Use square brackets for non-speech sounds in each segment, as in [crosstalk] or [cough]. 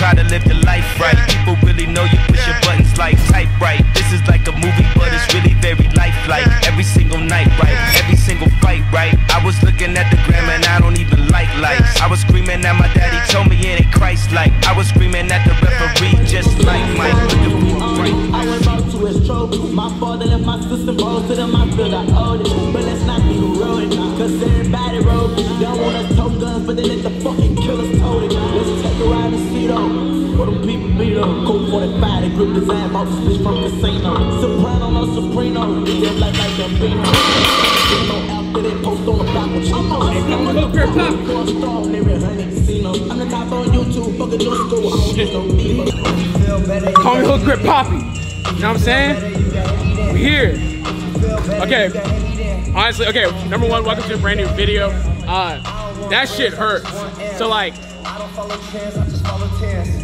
Try to live your What them people beat up. Cold 45, the grip design, bought the switch from casino. Soprano, no soprano. Live life like a know, after they post on the block with Chino. I'm a Hook grip pop. Going strong, living honey casino. I'm the top on YouTube, fucking new school. I don't get no diva. Call me Hook Grip Poppy. You know what I'm saying? We here. Okay. Honestly, okay. Number one, welcome to a brand new video. Uh, that shit hurts. So like,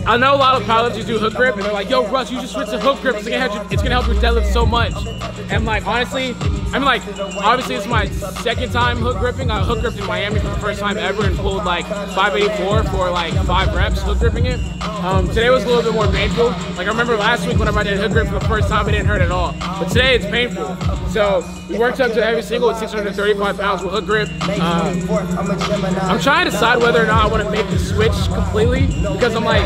I know a lot of pilots do hook grip, and they're like, "Yo, Russ, you just switch to hook grip. It's gonna help you, it's gonna help your deadlift so much." And like, honestly, I mean, like, obviously, it's my second time hook gripping. I hook gripped in Miami for the first time ever and pulled like 584 for like five reps hook gripping it. Um, today was a little bit more painful. Like I remember last week whenever I did hook grip for the first time, it didn't hurt at all. But today it's painful. So we worked up to heavy single with 635 pounds with hook grip. Um, I'm trying to decide whether or not I want to make the switch completely because I'm like,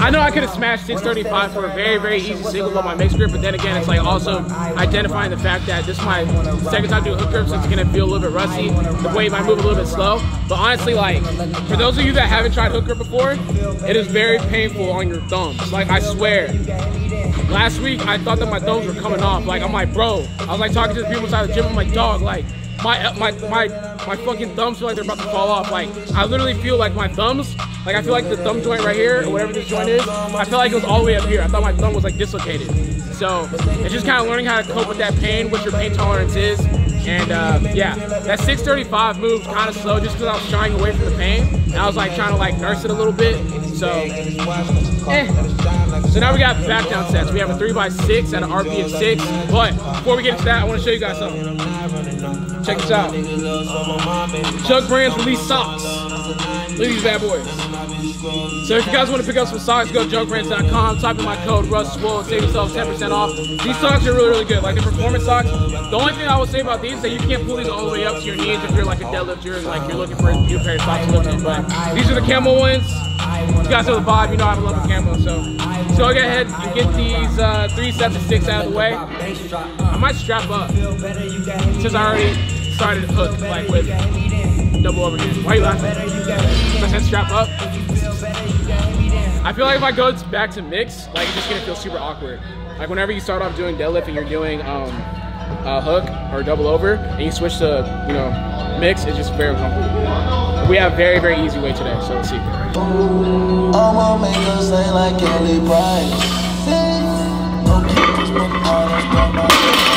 I know I could have smashed 635 for a very, very easy single with my mixed grip, but then again, it's like also identifying the fact that this is my second time doing hook grip, so it's gonna feel a little bit rusty. The weight might move a little bit slow, but honestly, like for those of you that haven't tried hook grip before, it is very painful on your thumbs. Like I swear. Last week, I thought that my thumbs were coming off. Like I'm like, bro. I was like talking to the people inside the gym. I'm like, dog, like my my my my fucking thumbs feel like they're about to fall off. Like I literally feel like my thumbs, like I feel like the thumb joint right here, or whatever this joint is, I feel like it was all the way up here. I thought my thumb was like dislocated. So it's just kind of learning how to cope with that pain, what your pain tolerance is. And uh, yeah, that 635 moved kind of slow just because I was shying away from the pain. And I was like trying to like nurse it a little bit. So, eh. So now we got back down sets. We have a 3x6 and an RP of 6. But before we get into that, I want to show you guys something. Check this out. Junk Brands released socks. Look at these bad boys. So if you guys want to pick up some socks, go to junkbrands.com, type in my code RUSSWOLE, save yourself 10% off. These socks are really, really good. Like the performance socks. The only thing I would say about these is that you can't pull these all the way up to your knees if you're like a deadlifter, like you're looking for a new pair of socks to lift in. But these are the camo ones. You guys know the vibe, you know I love the camo, so. So I'll go ahead and get these uh, three sets of six out of the way. I might strap up since I already started like with double overhand. Why are you laughing? Said strap up. I feel like if I go back to mix, like it's just gonna feel super awkward. Like whenever you start off doing deadlift and you're doing um, a hook or double over, and you switch to you know mix, it's just very uncomfortable. We have very very easy way today, so let's see. I'ma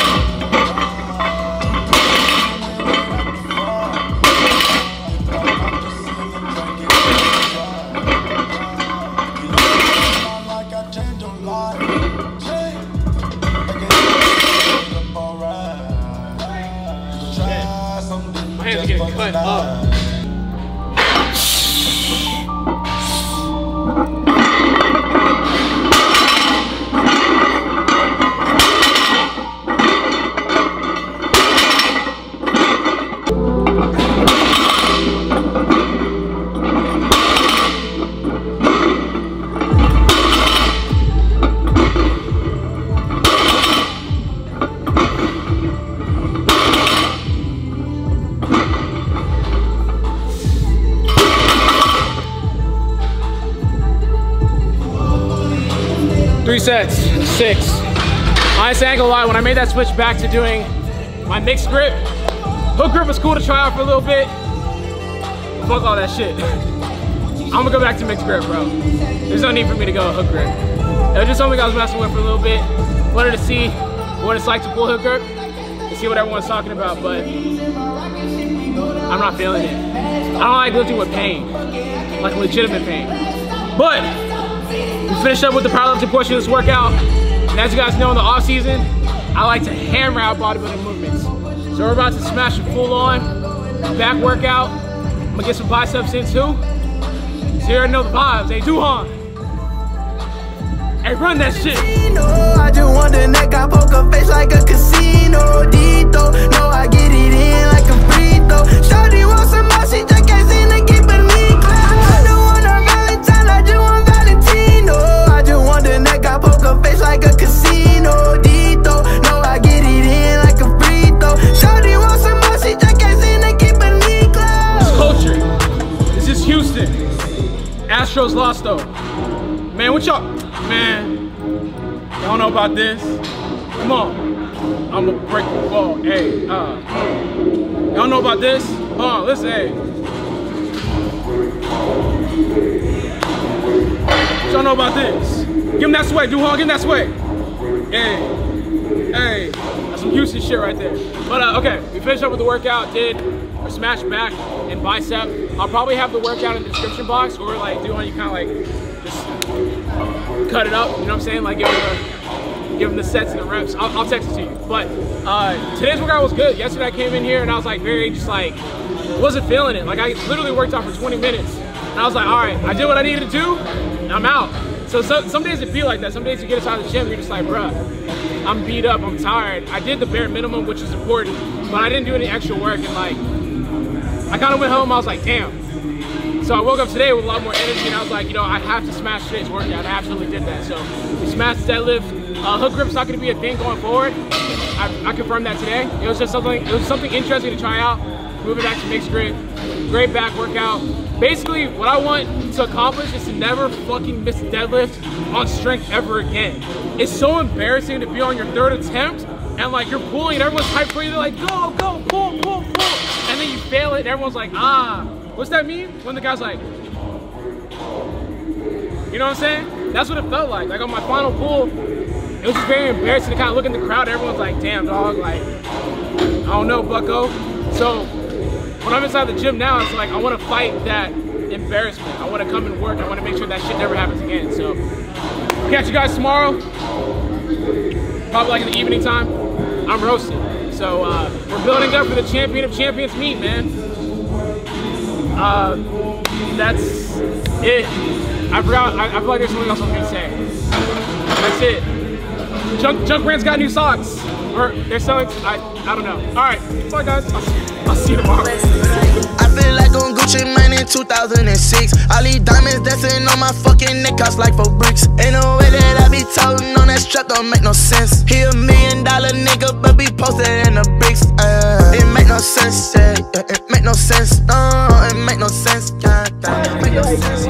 are switch back to doing my mixed grip, hook grip was cool to try out for a little bit. Fuck all that shit. [laughs] I'm gonna go back to mixed grip, bro. There's no need for me to go hook grip. It was just something I was messing with for a little bit. Wanted to see what it's like to pull hook grip, to see what everyone's talking about, but I'm not feeling it. I don't like lifting with pain, like legitimate pain. But we finished up with the powerlifting portion of this workout. And as you guys know in the off season, I like to hammer out bodybuilding movements. So we're about to smash a full on back workout. I'm gonna get some biceps in too. So You already know the vibes. Hey, Duhan. Hey, run that shit. I just want the neck, I poker face like a casino. Dito, no, I get it in like a free throw. Shorty want some more, she just I don't want a Valentine, I just want Valentino. I just want the neck, I poker face like a casino. Astros lost though. Man, what y'all? Man, y'all know about this? Come on. I'ma break the ball. Hey, uh. Y'all know about this? On, listen, hey. Y'all know about this? Give him that sway, Duhan, give him that sway. Hey, hey, that's some Houston shit right there. But uh, okay, we finished up with the workout, did a smash back and bicep. I'll probably have the workout in the description box or like do you kind of like just cut it up, you know what I'm saying? Like give them the, give them the sets and the reps. I'll, I'll text it to you. But uh, today's workout was good. Yesterday I came in here and I was like very just like, wasn't feeling it. Like I literally worked out for 20 minutes. And I was like, all right, I did what I needed to do, I'm out. So, so some days it feel like that. Some days you get inside the gym, you're just like, bruh, I'm beat up, I'm tired. I did the bare minimum, which is important, but I didn't do any extra work. And like, I kind of went home, I was like, damn. So I woke up today with a lot more energy, and I was like, you know, I have to smash today's workout. I absolutely did that. So we smashed deadlift. Uh, hook grip's not going to be a thing going forward. I, I confirmed that today. It was just something. It was something interesting to try out. Moving back to mixed grip, great back workout. Basically, what I want to accomplish is to never fucking miss deadlift on strength ever again. It's so embarrassing to be on your third attempt and like you're pulling and everyone's hyped for you. They're like, go, go, pull, pull, pull. And then you fail it and everyone's like, ah. What's that mean? When the guy's like, you know what I'm saying? That's what it felt like. Like on my final pull, it was just very embarrassing to kind of look in the crowd. Everyone's like, damn, dog, like, I don't know, bucko. So when I'm inside the gym now, it's like I want to fight that embarrassment. I want to come and work. I want to make sure that shit never happens again. So catch you guys tomorrow. Probably like in the evening time. I'm roasting. So uh, we're building up for the champion of champions meet, man. Uh, that's it. I forgot. I, I feel like there's something else I'm gonna say. That's it. Junk Junk Brand's got new socks. Or they're selling. I I don't know. All right. Sorry guys. I'll, see- I'll see you tomorrow. I feel like on Gucci Mane in 2006. All these diamonds dancing on my fucking neck, cost like four bricks. Ain't no way that I be toting on that strap, don't make no sense. He a million dollar nigga, but be posted in the bricks. Uh, it make no sense, yeah, yeah, it make no sense. No, it make no sense, yeah, yeah, it make no sense.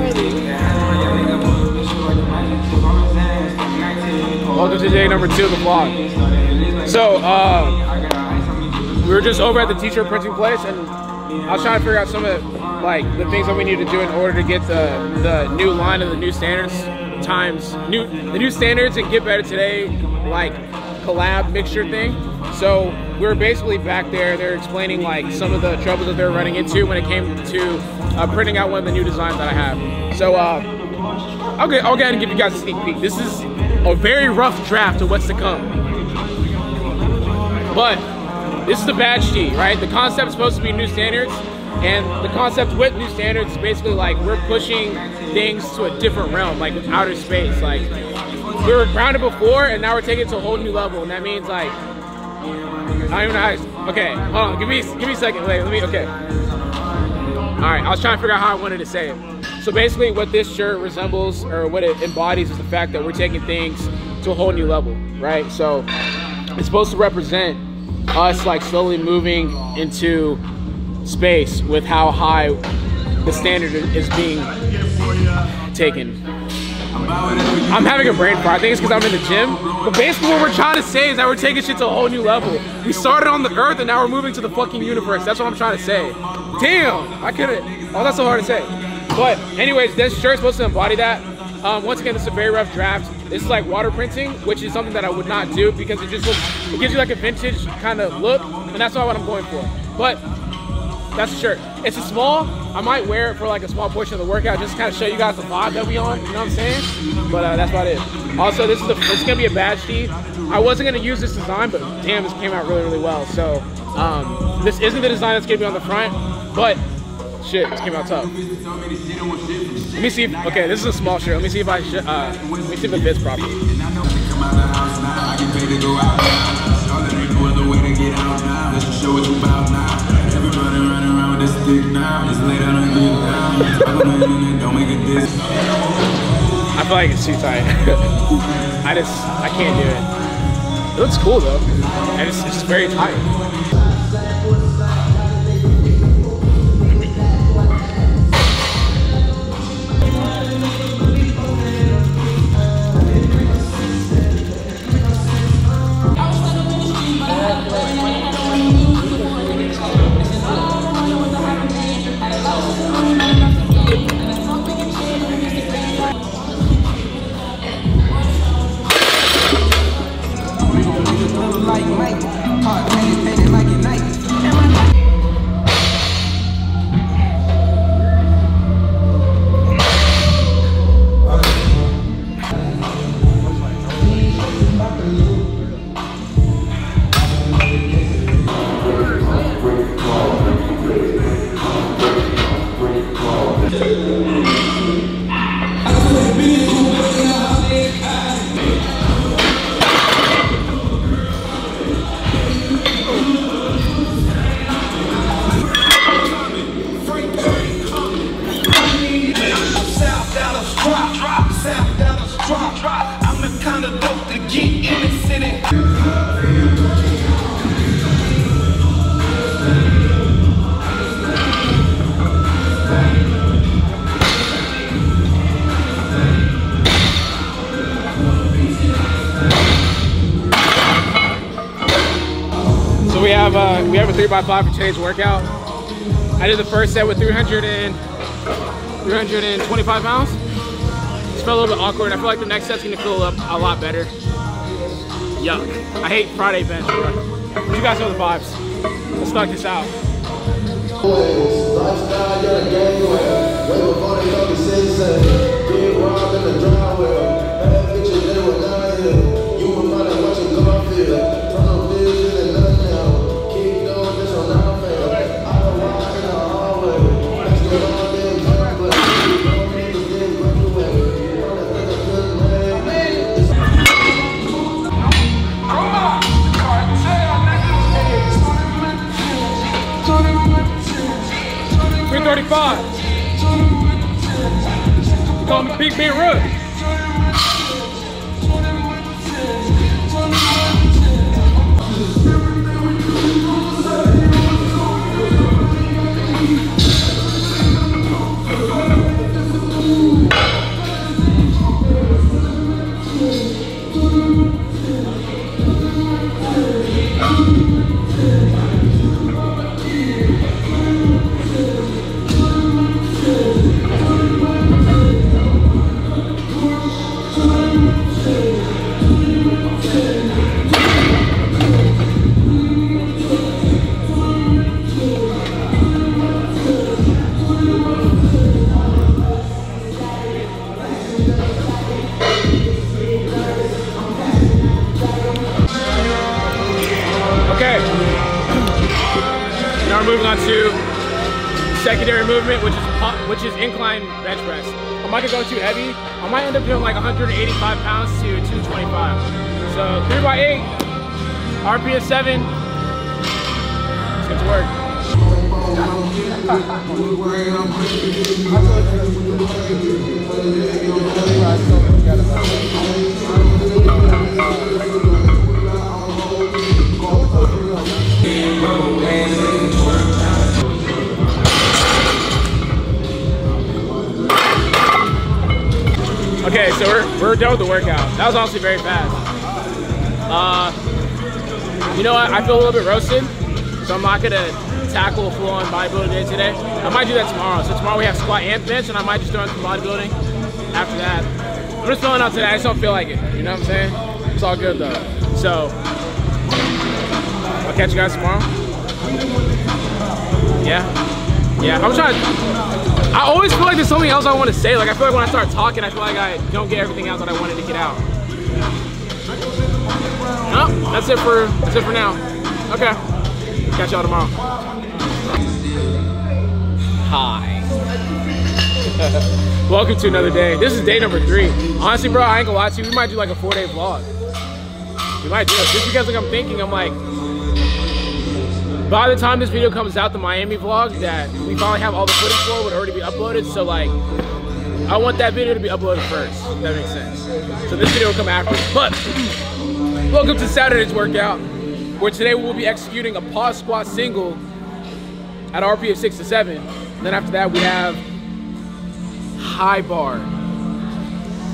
Welcome to day number two of the vlog. So, uh, we were just over at the t-shirt printing place, and I was trying to figure out some of like the things that we need to do in order to get the the new line of the new standards times new the new standards and get better today like collab mixture thing. So we were basically back there. They're explaining like some of the troubles that they're running into when it came to uh, printing out one of the new designs that I have. So. Uh, I'll go ahead and give you guys a sneak peek. This is a very rough draft of what's to come. But this is the badge T, right? The concept is supposed to be new standards, and the concept with new standards is basically like we're pushing things to a different realm, like outer space. Like we were grounded before, and now we're taking it to a whole new level, and that means like I don't even know how. To, okay, hold on. Give me give me a second. Wait, let me. Okay. All right, I was trying to figure out how I wanted to say it. So basically, what this shirt resembles, or what it embodies, is the fact that we're taking things to a whole new level, right? So it's supposed to represent us like slowly moving into space with how high the standard is being taken. I'm having a brain fart. I think it's because I'm in the gym. But basically, what we're trying to say is that we're taking shit to a whole new level. We started on the Earth, and now we're moving to the fucking universe. That's what I'm trying to say. Damn, I couldn't. Oh, that's so hard to say. But anyways, this shirt's supposed to embody that. Um, once again, this is a very rough draft. This is like water printing, which is something that I would not do because it just looks, it gives you like a vintage kind of look, and that's not what I'm going for. But that's the shirt. It's a small. I might wear it for like a small portion of the workout, just to kind of show you guys the vibe that we on. You know what I'm saying? But uh, that's about it. Also, this is the, this is gonna be a badge tee. I wasn't gonna use this design, but damn, this came out really, really well. So um, this isn't the design that's gonna be on the front, but Shit, this came out tough. Let me see if, okay, this is a small shirt. Let me see if I, uh, let me see if it fits properly. I just. Just feel like it's too tight. [laughs] I just, I can't do it. It looks cool though. And it's, it's just very tight. Three by five for today's workout. I did the first set with 300 and 325 pounds. Just felt a little bit awkward. I feel like the next set's gonna feel up a lot better. Yuck. I hate Friday bench, bro. But you guys know the vibes. Let's knock this out. Secondary movement, which is which is incline bench press. I might be going too heavy. I might end up doing like 185 pounds to 225. So three by eight, RPS seven. Let's get to work. [laughs] Okay, so we're, we're done with the workout. That was honestly very fast. Uh, you know what? I feel a little bit roasted, so I'm not gonna tackle full-on bodybuilding day today. I might do that tomorrow. So tomorrow we have squat and bench, and I might just throw in some bodybuilding after that. I'm just filling out today. I just don't feel like it. You know what I'm saying? It's all good though. So I'll catch you guys tomorrow. Yeah. Yeah, I'm trying to. I always feel like there's something else I want to say. Like I feel like when I start talking, I feel like I don't get everything out that I wanted to get out. No, that's it for that's it for now. Okay. Catch y'all tomorrow. Hi. [laughs] Welcome to another day. This is day number three. Honestly, bro, I ain't gonna lie to you. We might do like a four day vlog. We might do it. Just because like I'm thinking, I'm like, by the time this video comes out, the Miami vlog that we finally have all the footage for would already be uploaded. So like, I want that video to be uploaded first. That makes sense. So this video will come after. But [clears throat] welcome to Saturday's workout, where today we will be executing a pause squat single at RP of six to seven. And Then after that, we have high bar,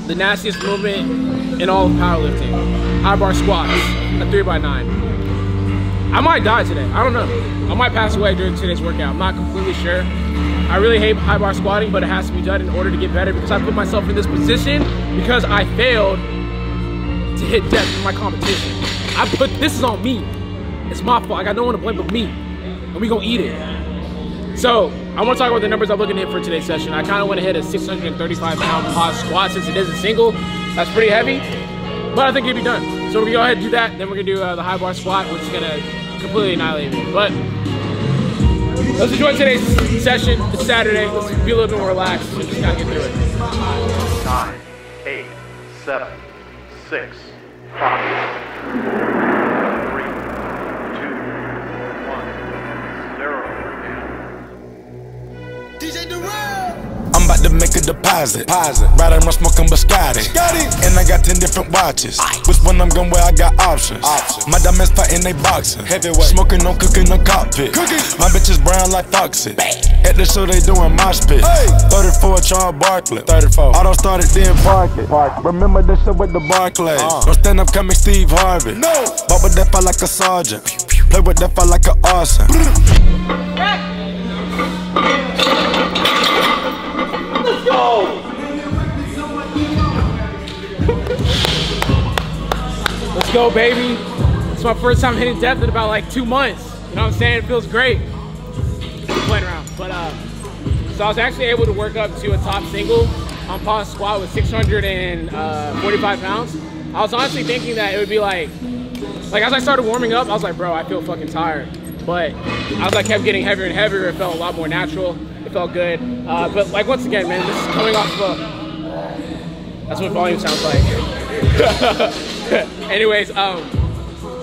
the nastiest movement in all of powerlifting. High bar squats, a three by nine. I might die today. I don't know. I might pass away during today's workout. I'm not completely sure. I really hate high bar squatting, but it has to be done in order to get better because I put myself in this position because I failed to hit depth in my competition. I put this is on me. It's my fault. I got no one to blame but me. And we gonna eat it. So I want to talk about the numbers I'm looking hit for today's session. I kind of want to hit a 635 pound pause squat since it is a single. That's pretty heavy, but I think it'll be done. So we're gonna go ahead and do that. Then we're gonna do uh, the high bar squat, which is gonna completely annihilate me. But let's enjoy today's session. It's Saturday. Let's be a little bit more relaxed and just gotta get through it. nine, eight, seven, six, five, I'm about to make a deposit. deposit. Ride around smoking biscotti. And I got 10 different watches. Which one I'm gonna wear, I got options. options. My diamonds fighting they boxing. Heavyweight. Smoking, no cooking, no cockpit. Cooking. My bitch is brown like Foxy. At the show, they doing mosh pit. Hey. 34 Charles Barkley. 34. Auto started, then park it. Park it. Remember this shit with the Barclays. Uh. Don't stand up coming Steve Harvey. No. But with that fight like a sergeant. Play with that fight like a arson. Go, baby. It's my first time hitting depth in about like two months. You know what I'm saying? It feels great. Playing around. But uh so I was actually able to work up to a top single on pause squat with 645 pounds. I was honestly thinking that it would be like like as I started warming up, I was like, bro, I feel fucking tired. But as I kept getting heavier and heavier, it felt a lot more natural. It felt good. Uh, but like once again, man, this is coming off of a that's what volume sounds like. [laughs] [laughs] Anyways, um,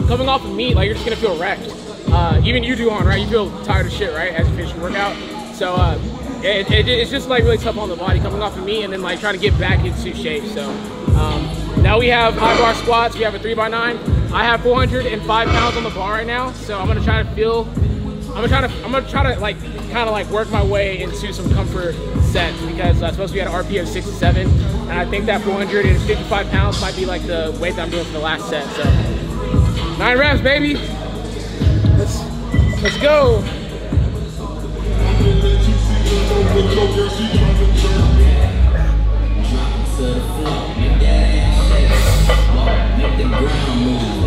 coming off of meat, like you're just gonna feel wrecked. Uh, even you do on, right? You feel tired of shit, right? As you finish your workout. So uh, it, it, it's just like really tough on the body coming off of meat and then like trying to get back into shape. So um, now we have high bar squats. We have a three by nine. I have 405 pounds on the bar right now. So I'm gonna try to feel. I'm gonna try to. I'm gonna try to like kind of like work my way into some comfort sets because I uh, supposed to be at an RP of 67 and I think that 455 pounds might be like the weight that I'm doing for the last set. So nine reps, baby. Let's let's go. The ground.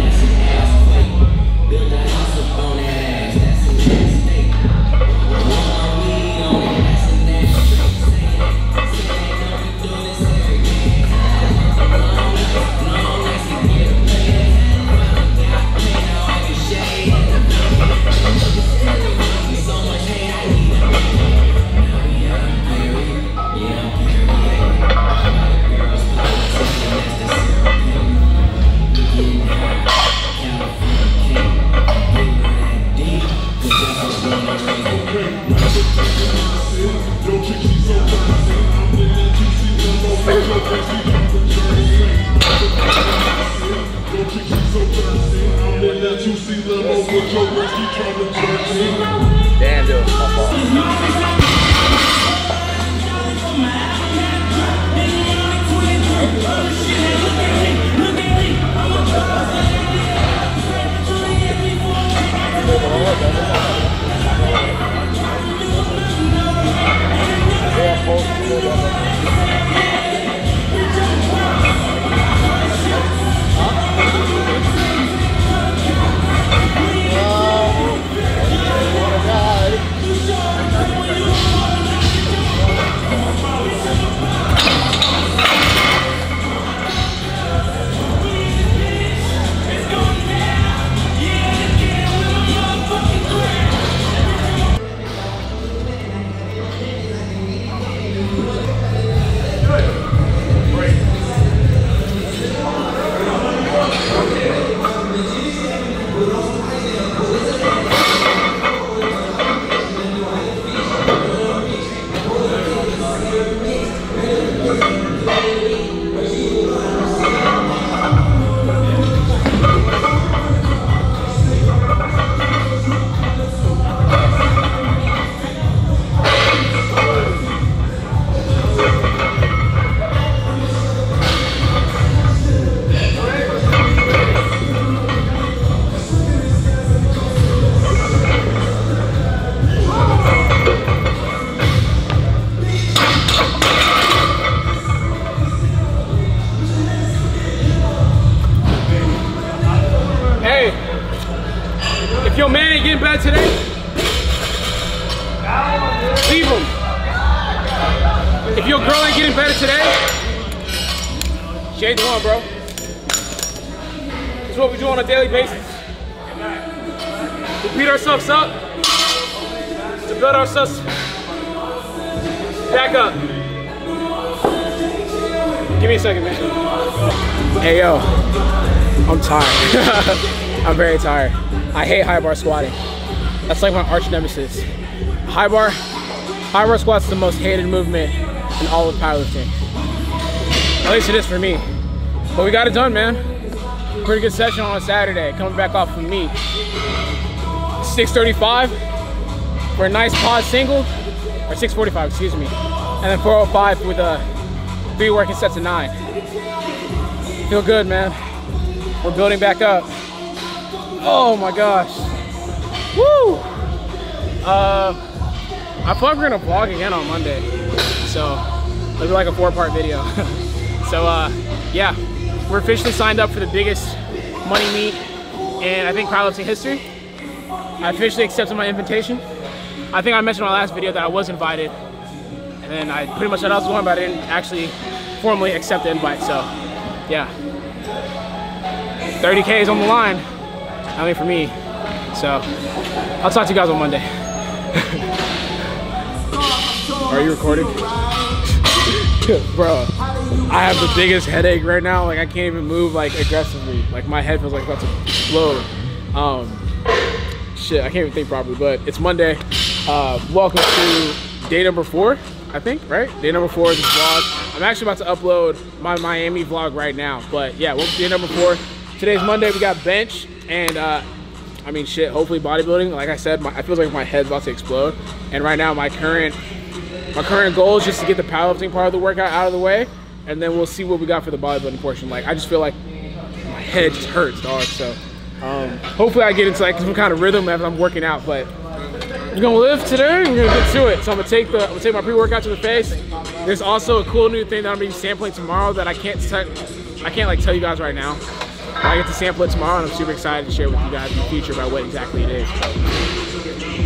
Back up. Give me a second, man. Hey, yo. I'm tired. [laughs] I'm very tired. I hate high bar squatting. That's like my arch nemesis. High bar, high bar squat's the most hated movement in all of powerlifting. At least it is for me. But we got it done, man. Pretty good session on a Saturday, coming back off from me. 635 for a nice pod single, or 645, excuse me. And then 405 with a three working sets of nine. Feel good, man. We're building back up. Oh my gosh. Woo! Uh, I thought we are gonna vlog again on Monday. So, it'll be like a four part video. [laughs] so, uh, yeah, we're officially signed up for the biggest money meet in I think powerlifting history. I officially accepted my invitation. I think I mentioned in my last video that I was invited. And then I pretty much said I was going, but I didn't actually formally accept the invite. So, yeah. 30K is on the line. I mean, for me. So, I'll talk to you guys on Monday. [laughs] Are you recording? [laughs] Bro, I have the biggest headache right now. Like, I can't even move, like, aggressively. Like, my head feels like about to explode. Um, shit, I can't even think properly, but it's Monday. Uh, welcome to day number four, I think, right? Day number four of this vlog. I'm actually about to upload my Miami vlog right now, but yeah, welcome to day number four. Today's Monday, we got bench, and uh, I mean, shit, hopefully bodybuilding. Like I said, my, I feel like my head's about to explode. And right now, my current my current goal is just to get the powerlifting part of the workout out of the way, and then we'll see what we got for the bodybuilding portion. Like, I just feel like my head just hurts, dog. So, um, hopefully, I get into like some kind of rhythm as I'm working out. But we're gonna live today. And we're gonna get to it. So I'm gonna take the I'm gonna take my pre-workout to the face. There's also a cool new thing that I'm gonna be sampling tomorrow that I can't I can't like tell you guys right now. But I get to sample it tomorrow, and I'm super excited to share with you guys in the future about what exactly it is.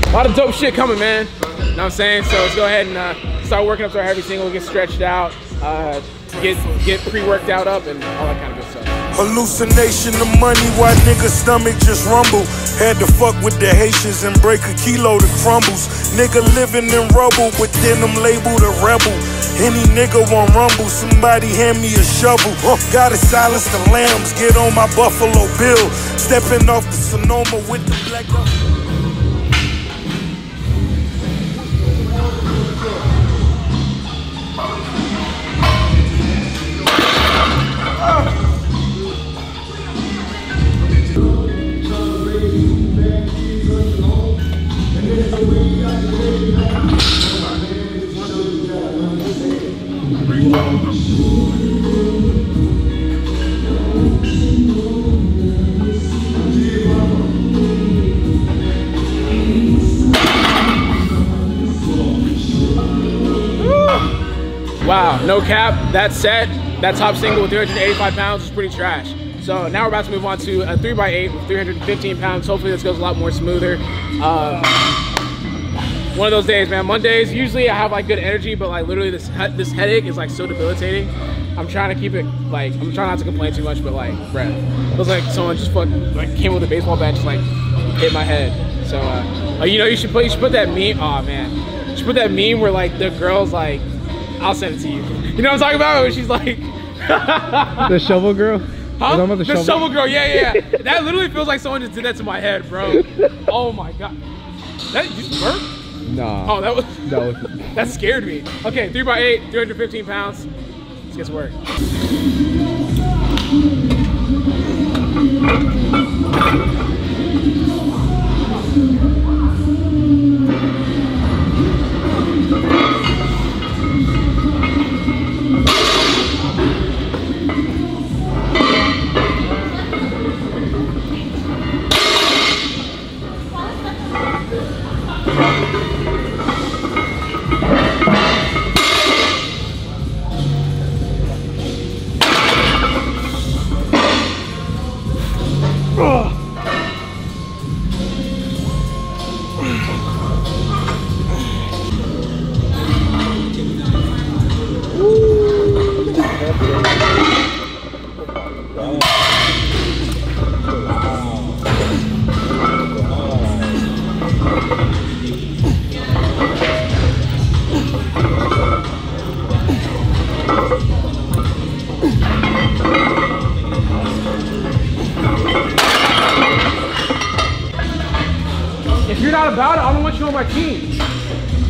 A lot of dope shit coming, man. You know what I'm saying? So let's go ahead and uh, start working up to our heavy single, get stretched out, uh, get get pre-worked out up, and all that kind of good stuff. Hallucination of money, why nigga stomach just rumble. Had to fuck with the Haitians and break a kilo to crumbles. Nigga living in rubble, but then I'm labeled a rebel. Any nigga want rumble, somebody hand me a shovel. Gotta silence the lambs, get on my Buffalo Bill. Stepping off the Sonoma with the black. Uh. Wow, no cap, that set, that top single with 385 pounds is pretty trash. So now we're about to move on to a 3x8 with 315 pounds. Hopefully this goes a lot more smoother. Um, one of those days, man. Mondays, usually I have like good energy, but like literally this he this headache is like so debilitating. I'm trying to keep it like, I'm trying not to complain too much, but like, bruh, it feels like someone just fucking like came with a baseball bat, just like hit my head. So, uh, you know, you should put, you should put that meme, oh man. You should put that meme where like the girl's like, I'll send it to you. You know what I'm talking about? Where she's like, The shovel girl? [laughs] Huh? the the shovel? shovel- girl, yeah, yeah, yeah. [laughs] that literally feels like someone just did that to my head, bro. Oh my god. That you burp? Nah. Oh, that was. That, was... [laughs] that scared me. Okay, 3x8, 315 pounds. Let's get to work. Thank you.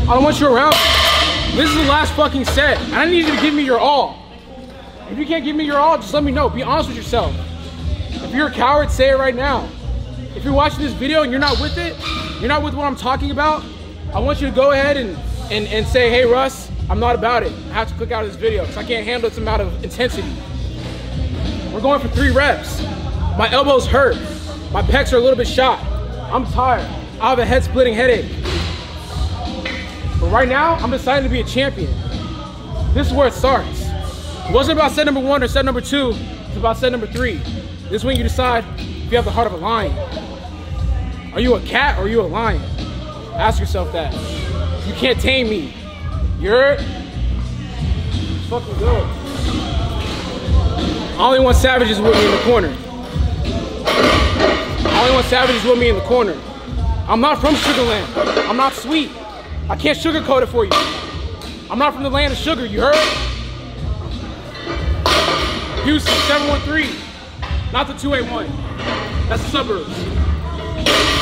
I don't want you around. This is the last fucking set, and I need you to give me your all. If you can't give me your all, just let me know. Be honest with yourself. If you're a coward, say it right now. If you're watching this video and you're not with it, you're not with what I'm talking about, I want you to go ahead and, and, and say, hey Russ, I'm not about it. I have to click out of this video because I can't handle this amount of intensity. We're going for three reps. My elbows hurt. My pecs are a little bit shot. I'm tired. I have a head splitting headache. But right now, I'm deciding to be a champion. This is where it starts. It wasn't about set number one or set number two, it's about set number three. This is when you decide if you have the heart of a lion. Are you a cat or are you a lion? Ask yourself that. You can't tame me. You're fucking good. I only want savages with me in the corner. I only want savages with me in the corner. I'm not from Sugarland. I'm not sweet. I can't sugarcoat it for you. I'm not from the land of sugar, you heard? Houston, 713. Not the 281. That's the suburbs.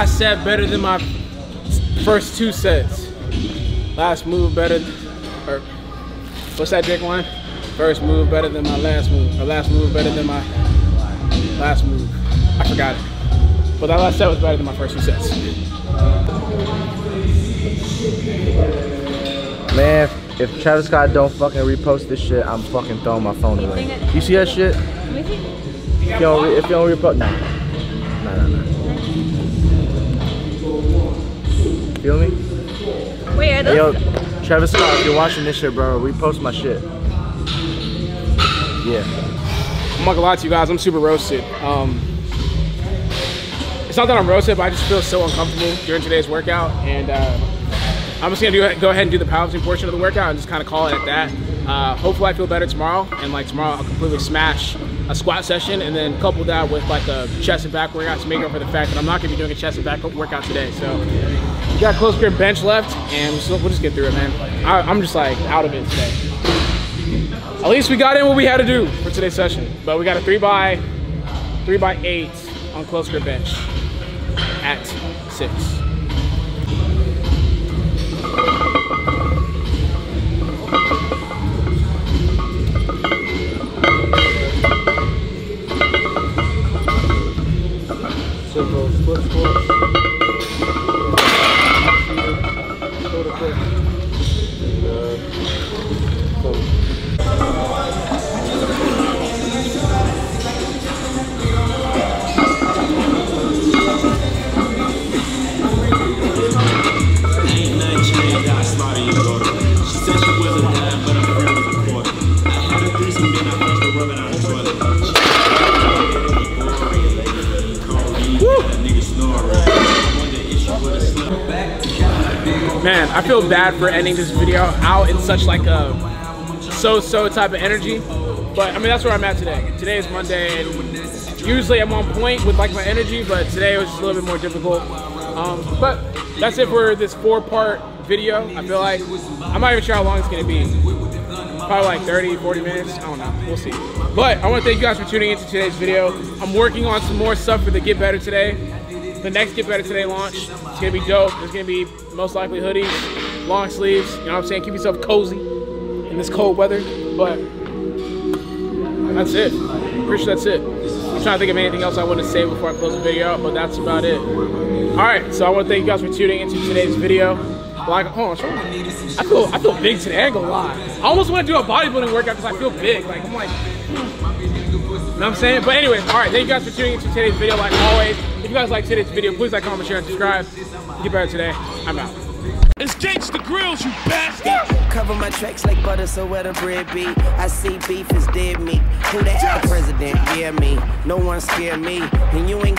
Last set better than my first two sets. Last move better, or what's that dick line? First move better than my last move, or last move better than my last move. I forgot it. But that last set was better than my first two sets. Man, if, if Travis Scott don't fucking repost this shit, I'm fucking throwing my phone away. You see that shit? If you don't, if you don't repost. Nah, Feel me? Wait, are Hey, yo. Travis Scott, if you're watching this shit, bro, repost my shit. Yeah. I'm not gonna lie to you guys, I'm super roasted. Um, it's not that I'm roasted, but I just feel so uncomfortable during today's workout, and uh, I'm just gonna do, go ahead and do the powerlifting portion of the workout and just kind of call it at that. Uh, hopefully, I feel better tomorrow, and like tomorrow, I'll completely smash a squat session, and then couple that with like a chest and back workout to make up for the fact that I'm not gonna be doing a chest and back workout today. So got close grip bench left, and we'll, just get through it, man. I, I'm just like out of it today. At least we got in what we had to do for today's session. But we got a three by three by eight on close grip bench at six. Simple split squats. Man, I feel bad for ending this video out in such like a so-so type of energy. But I mean, that's where I'm at today. Today is Monday, and usually I'm on point with like my energy, but today it was just a little bit more difficult. Um, but that's it for this four-part video. I feel like I'm not even sure how long it's gonna be. Probably like 30, 40 minutes. I don't know. We'll see. But I want to thank you guys for tuning into today's video. I'm working on some more stuff for the Get Better Today. The next Get Better Today launch. It's gonna be dope. There's gonna be most likely hoodies, long sleeves. You know what I'm saying? Keep yourself cozy in this cold weather. But that's it. Pretty sure that's it. I'm trying to think of anything else I want to say before I close the video out, but that's about it. All right, so I want to thank you guys for tuning into today's video. Like, hold on. I feel, I feel big today. I ain't gonna lie. I almost want to do a bodybuilding workout because I feel big. Like, I'm like, you know what I'm saying? But anyways, all right. Thank you guys for tuning into today's video. Like always, if you guys like today's video, please like, comment, share, and subscribe. Get better today. I'm out. It's the Grills, you bastard! Cover my tracks like butter, so where the bread be. I see beef is dead meat. Who the president? Yeah, me. No one scare me. And you ain't